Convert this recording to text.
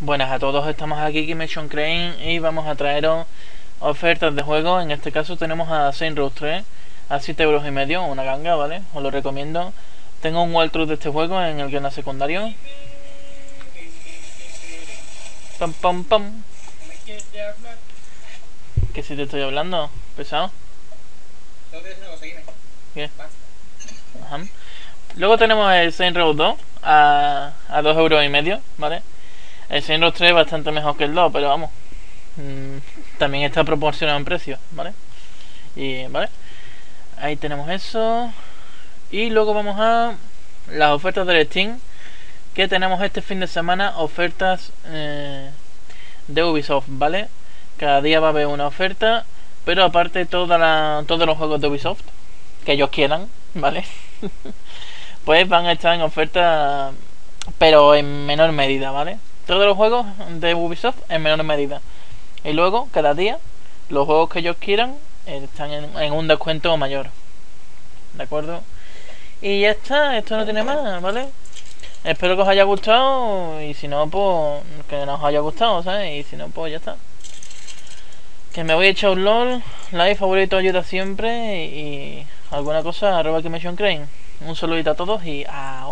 Buenas a todos, estamos aquí Kimation Crane y vamos a traeros ofertas de juego. En este caso tenemos a Saint Row 3 a 7 euros y medio, una ganga, ¿vale? Os lo recomiendo. Tengo un walkthrough de este juego en el que secundario. Pam pam pam. ¿Qué si te estoy hablando? ¿Pesado? Ajá. Luego tenemos el Saint Row 2 a, a 2 euros y medio, ¿vale? El Row 3 es bastante mejor que el 2, pero vamos. Mmm, también está proporcionado en precio, ¿vale? Y, ¿vale? Ahí tenemos eso. Y luego vamos a las ofertas del Steam. Que tenemos este fin de semana ofertas eh, de Ubisoft, ¿vale? Cada día va a haber una oferta. Pero aparte toda la, todos los juegos de Ubisoft que ellos quieran, ¿vale? pues van a estar en oferta, pero en menor medida, ¿vale? Todos los juegos de Ubisoft en menor medida. Y luego, cada día, los juegos que ellos quieran están en, un descuento mayor. ¿De acuerdo? Y ya está, esto no tiene más, ¿vale? Espero que os haya gustado y si no, pues que nos haya gustado, ¿sabes? Y si no, pues ya está. Que me voy a echar un LOL, like, favorito ayuda siempre y, alguna cosa, arroba que Crane. Un saludito a todos y ahora.